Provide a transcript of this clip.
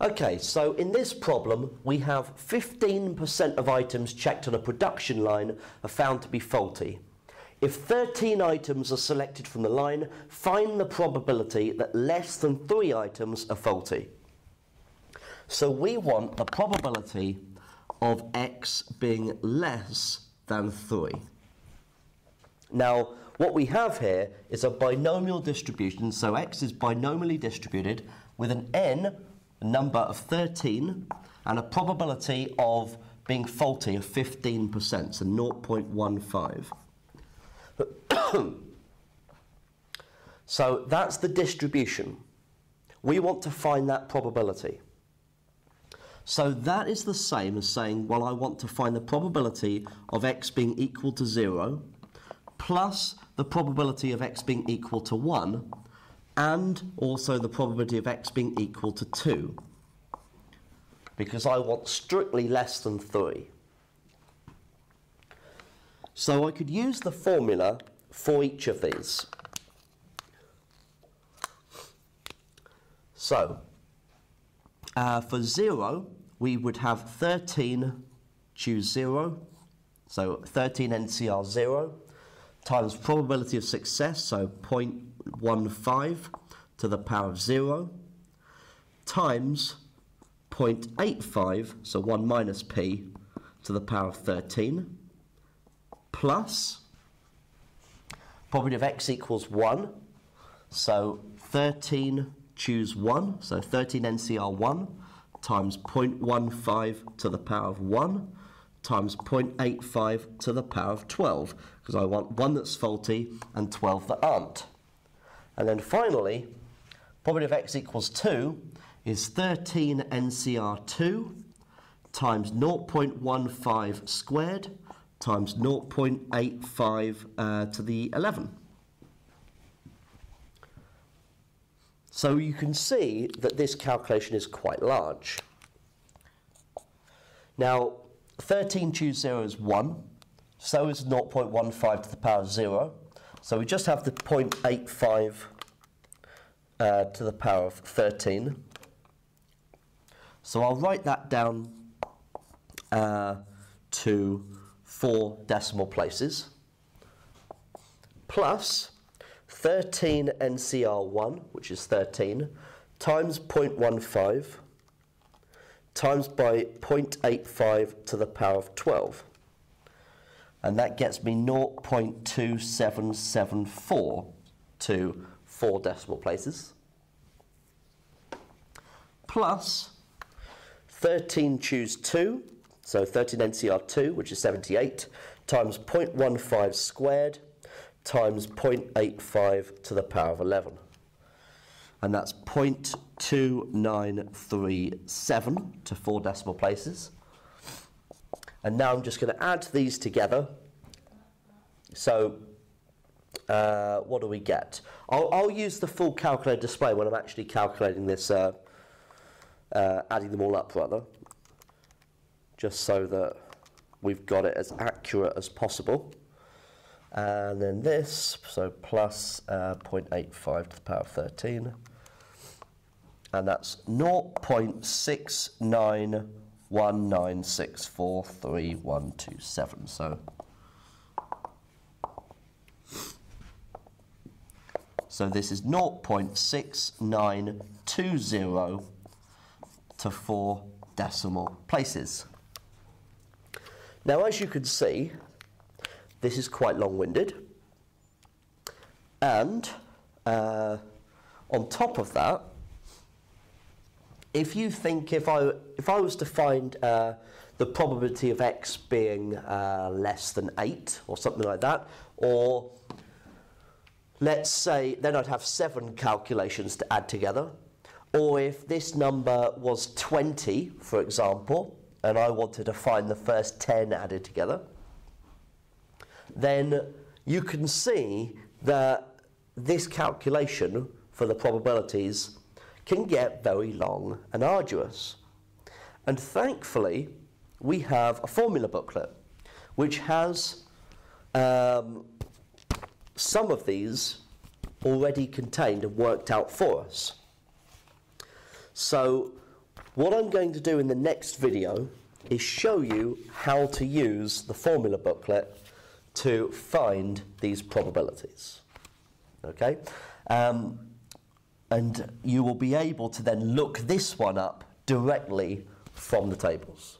Okay, so in this problem, we have 15% of items checked on a production line are found to be faulty. If 13 items are selected from the line, find the probability that less than 3 items are faulty. So we want the probability of x being less than 3. Now, what we have here is a binomial distribution, so x is binomially distributed with an n number of 13 and a probability of being faulty of 15%, so 0.15. so that's the distribution. We want to find that probability. So that is the same as saying, well, I want to find the probability of x being equal to 0 plus the probability of x being equal to 1 and also the probability of x being equal to 2 because I want strictly less than 3. So I could use the formula for each of these. So, uh, for 0, we would have 13 choose 0, so 13 NCR 0, times probability of success, so 0.15 to the power of 0, times 0.85, so 1 minus p to the power of 13, plus probability of x equals 1, so 13 choose 1, so 13 NCR 1 times 0.15 to the power of 1 times 0.85 to the power of 12, because I want one that's faulty and 12 that aren't. And then finally, probability of x equals 2 is 13 NCR2 times 0.15 squared times 0.85 uh, to the 11. So you can see that this calculation is quite large. Now, 13 choose 0 is 1, so is 0.15 to the power of 0. So we just have the 0.85 uh, to the power of 13. So I'll write that down uh, to four decimal places, plus 13 NCR1, which is 13, times 0.15, times by 0.85 to the power of 12. And that gets me 0.2774 to four decimal places. Plus 13 choose 2, so 13 NCR2, which is 78, times 0.15 squared times 0.85 to the power of 11 and that's 0.2937 to four decimal places. And now I'm just going to add these together. So uh, what do we get? I'll, I'll, use the full calculator display when I'm actually calculating this, uh, uh, adding them all up rather, just so that we've got it as accurate as possible. And then this, so plus, uh, 0.85 to the power of 13 and that's 0.6919643127. So, so this is 0.6920 to four decimal places. Now, as you can see, this is quite long-winded, and uh, on top of that, if you think if I if I was to find uh, the probability of x being uh, less than eight or something like that, or let's say then I'd have seven calculations to add together, or if this number was 20, for example, and I wanted to find the first 10 added together, then you can see that this calculation for the probabilities can get very long and arduous. And thankfully, we have a formula booklet which has um, some of these already contained and worked out for us. So What I'm going to do in the next video is show you how to use the formula booklet to find these probabilities. Okay? Um, and you will be able to then look this one up directly from the tables.